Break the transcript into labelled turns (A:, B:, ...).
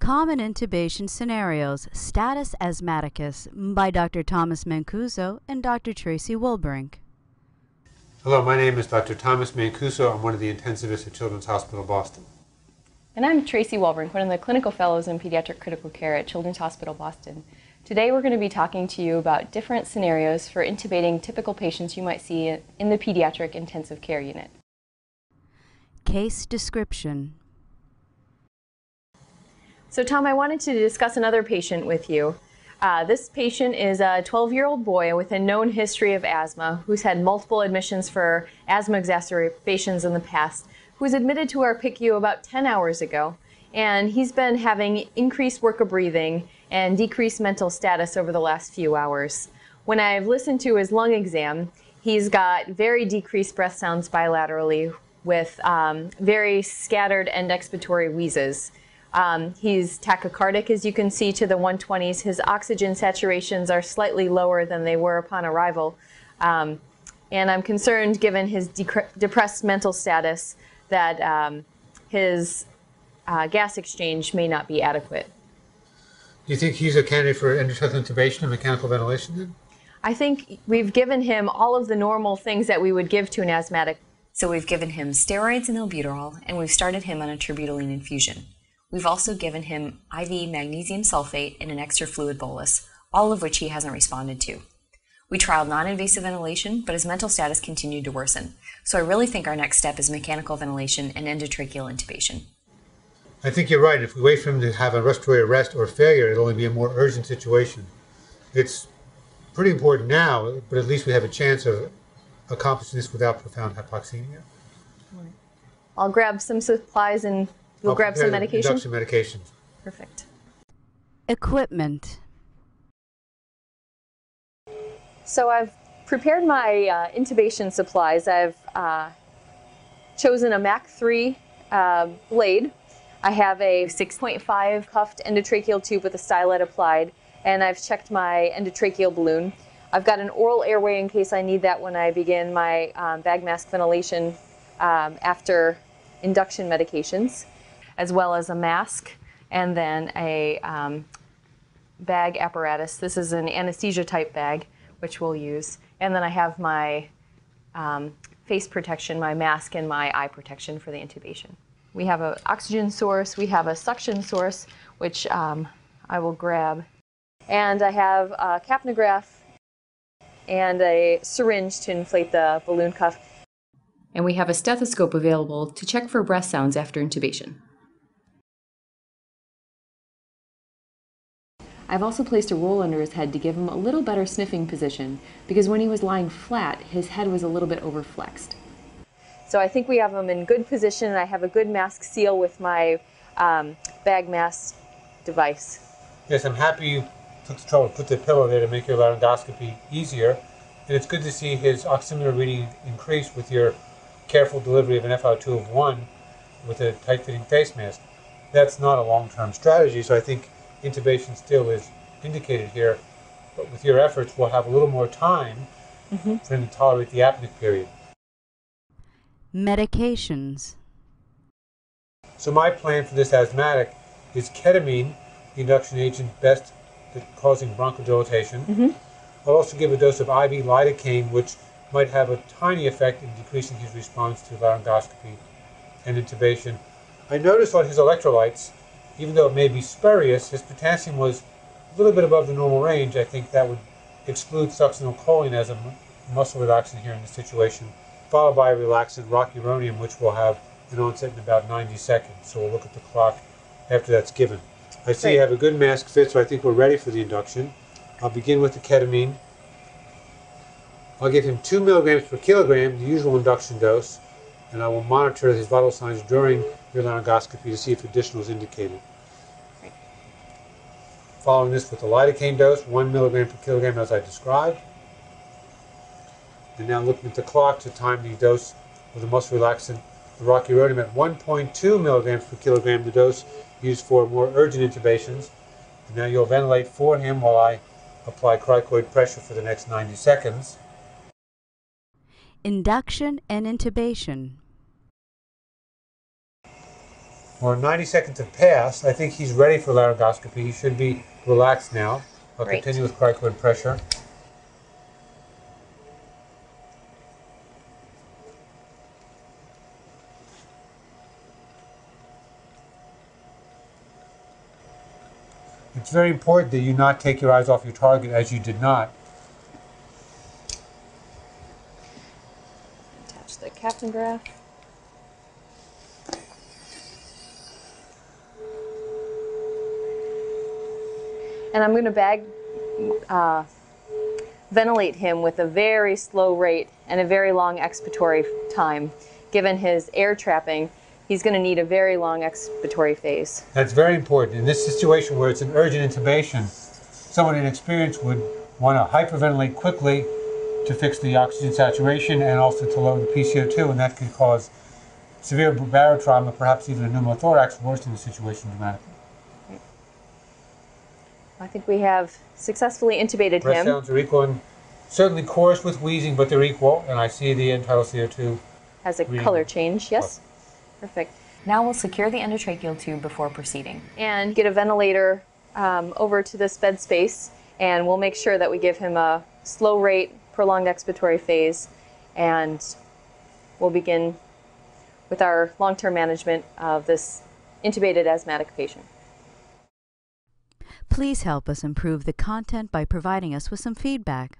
A: Common Intubation Scenarios Status Asthmaticus by Dr. Thomas Mancuso and Dr. Tracy Wolbrink.
B: Hello, my name is Dr. Thomas Mancuso. I'm one of the intensivists at Children's Hospital Boston.
C: And I'm Tracy Wolbrink, one of the clinical fellows in pediatric critical care at Children's Hospital Boston. Today we're going to be talking to you about different scenarios for intubating typical patients you might see in the pediatric intensive care unit.
A: Case Description
C: So, Tom, I wanted to discuss another patient with you. Uh, this patient is a 12 year old boy with a known history of asthma who's had multiple admissions for asthma exacerbations in the past, who was admitted to our PICU about 10 hours ago. And he's been having increased work of breathing and decreased mental status over the last few hours. When I've listened to his lung exam, he's got very decreased breath sounds bilaterally with um, very scattered end expiratory wheezes. Um, he's tachycardic, as you can see, to the 120s. His oxygen saturations are slightly lower than they were upon arrival. Um, and I'm concerned, given his depressed mental status, that um, his uh, gas exchange may not be adequate.
B: Do you think he's a candidate for endotracheal intubation and mechanical ventilation then?
C: I think we've given him all of the normal things that we would give to an asthmatic.
D: So we've given him steroids and albuterol, and we've started him on a terbutaline infusion. We've also given him IV magnesium sulfate in an extra fluid bolus, all of which he hasn't responded to. We trialed non invasive ventilation, but his mental status continued to worsen. So I really think our next step is mechanical ventilation and endotracheal intubation.
B: I think you're right. If we wait for him to have a respiratory arrest or failure, it'll only be a more urgent situation. It's pretty important now, but at least we have a chance of accomplishing this without profound hypoxemia.
C: I'll grab some supplies and You'll
B: I'll
C: grab some
B: prepare the
C: medication?
B: Induction medications.
C: Perfect.
A: Equipment
C: So I've prepared my uh, intubation supplies. I've uh, chosen a Mac 3 uh, blade. I have a 6.5 cuffed endotracheal tube with a stylet applied, and I've checked my endotracheal balloon. I've got an oral airway in case I need that when I begin my um, bag mask ventilation um, after induction medications as well as a mask and then a um, bag apparatus. This is an anesthesia type bag, which we'll use. And then I have my um, face protection, my mask, and my eye protection for the intubation. We have an oxygen source, we have a suction source, which um, I will grab. And I have a capnograph and a syringe to inflate the balloon cuff.
D: And we have a stethoscope available to check for breath sounds after intubation. I've also placed a roll under his head to give him a little better sniffing position because when he was lying flat, his head was a little bit overflexed.
C: So I think we have him in good position. And I have a good mask seal with my um, bag mask device.
B: Yes, I'm happy you took the trouble to put the pillow there to make your laryngoscopy easier. And it's good to see his oximeter reading increase with your careful delivery of an FiO2 of 1 with a tight-fitting face mask. That's not a long-term strategy, so I think intubation still is indicated here, but with your efforts, we'll have a little more time mm-hmm. for him to tolerate the apneic period.
A: Medications.
B: So my plan for this asthmatic is ketamine, the induction agent best at causing bronchodilation. Mm-hmm. I'll also give a dose of IV lidocaine, which might have a tiny effect in decreasing his response to laryngoscopy and intubation. I noticed on his electrolytes even though it may be spurious, his potassium was a little bit above the normal range. I think that would exclude succinylcholine as a muscle relaxant here in this situation, followed by a relaxant rocuronium, which will have an onset in about 90 seconds. So we'll look at the clock after that's given. I see you have a good mask fit, so I think we're ready for the induction. I'll begin with the ketamine. I'll give him 2 milligrams per kilogram, the usual induction dose, and I will monitor his vital signs during your laryngoscopy to see if additional is indicated. Following this with the lidocaine dose, 1 milligram per kilogram as I described. And now looking at the clock to time the dose of the muscle relaxant, the rocuronium at 1.2 milligrams per kilogram, the dose used for more urgent intubations. And now you'll ventilate for him while I apply cricoid pressure for the next 90 seconds.
A: Induction and intubation.
B: Well, 90 seconds have passed. I think he's ready for laryngoscopy. He should be relaxed now. I'll
C: Great.
B: continue with cricoid pressure. It's very important that you not take your eyes off your target as you did not.
C: The capnograph. And I'm going to bag uh, ventilate him with a very slow rate and a very long expiratory time. Given his air trapping, he's going to need a very long expiratory phase.
B: That's very important. In this situation where it's an urgent intubation, someone inexperienced would want to hyperventilate quickly to fix the oxygen saturation and also to lower the PCO2, and that could cause severe barotrauma, perhaps even a pneumothorax, worsening the situation dramatically.
C: I think we have successfully intubated
B: Breath
C: him.
B: sounds are equal and certainly coarse with wheezing, but they're equal, and I see the end tidal CO2.
C: Has a
B: Reading.
C: color change. Yes. Perfect.
D: Now we'll secure the endotracheal tube before proceeding.
C: and get a ventilator um, over to this bed space, and we'll make sure that we give him a slow rate, prolonged expiratory phase, and we'll begin with our long term management of this intubated asthmatic patient.
A: Please help us improve the content by providing us with some feedback.